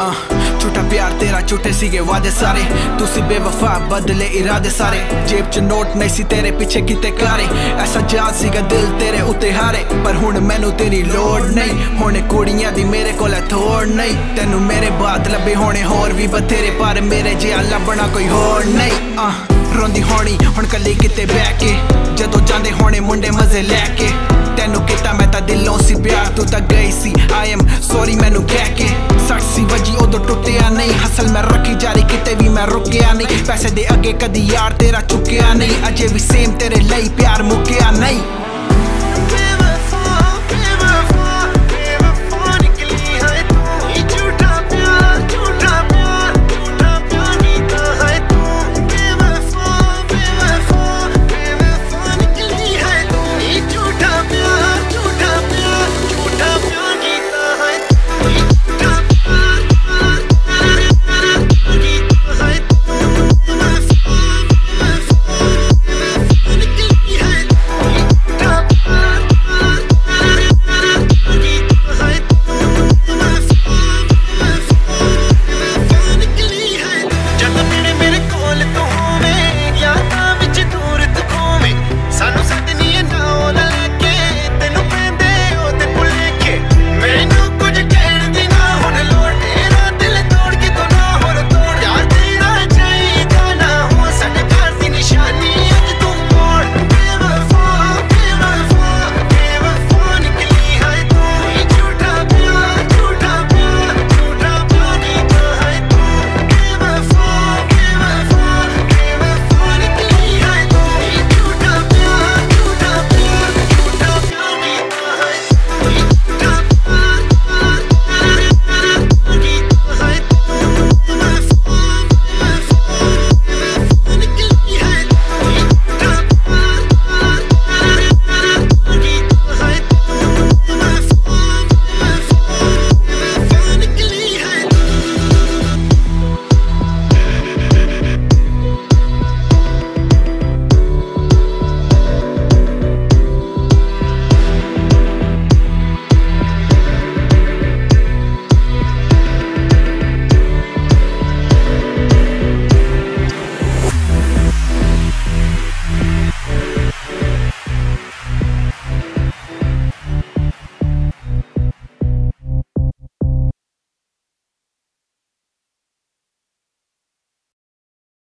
ਆ ਝੂਠਾ ਪਿਆਰ ਤੇਰਾ ਝੂਠੇ ਸੀਗੇ ਵਾਦੇ ਸਾਰੇ। ਤੁਸੀਂ ਬੇਵਫਾ, ਬਦਲੇ ਇਰਾਦੇ ਸਾਰੇ। ਜੇਬ 'ਚ ਨੋਟ ਨਹੀਂ ਸੀ, ਤੇਰੇ ਪਿੱਛੇ ਕਿਤੇ ਕਾਰੇ ਐਸਾ ਜਾਲ ਸੀਗਾ ਦਿਲ ਤੇਰੇ ਉੱਤੇ ਹਾਰੇ। ਪਰ ਹੁਣ ਮੈਨੂੰ ਤੇਰੀ ਲੋੜ ਨਹੀਂ। ਹੁਣ ਕੁੜੀਆਂ ਦੀ ਮੇਰੇ ਕੋਲ ਥੋੜ ਨਹੀਂ। ਤੈਨੂੰ ਮੇਰੇ ਬਾਤ ਲੱਭੇ ਹੋਣੇ ਹੋਰ ਵੀ ਬਥੇਰੇ। ਪਰ ਮੇਰੇ ਜਿਹਾ ਲੱਭਣਾ ਕੋਈ ਹੋਰ ਨਹੀਂ। ਆ ਰੋਂਦੀ ਹੋਣੀ, ਹੁਣ ਕੱਲੀ ਕਿਤੇ ਬਹਿ ਕੇ। ਜਦੋਂ ਜਾਂਦੇ ਹੋਣੇ ਮੁੰਡੇ ਮਜ਼ੇ ਲੈ ਕੇ। ਤੈਨੂੰ ਕੀਤਾ ਮੈਂ ਤਾਂ ਦਿਲੋਂ ਸੀ ਪਿਆਰ, ਤੂੰ ਤਾਂ ਗਈ ਸੀ। ਆਈ ਐਮ ਸੌਰੀ ਮੈਨੂੰ ਕਹਿ ਕੇ। ਸੱਟ ਸੀ ਮੈਂ ਰੱਖੀ ਜਾਰੀ, ਕਿਤੇ ਵੀ ਮੈਂ ਰੁਕਿਆ ਨਹੀਂ। ਪੈਸੇ ਦੇ ਅੱਗੇ ਕਦੀ ਯਾਰ ਤੇਰਾ ਚੁੱਕਿਆ ਨਹੀਂ। ਅਜੇ ਵੀ ਸੇਮ ਤੇਰੇ ਲਈ ਪਿਆਰ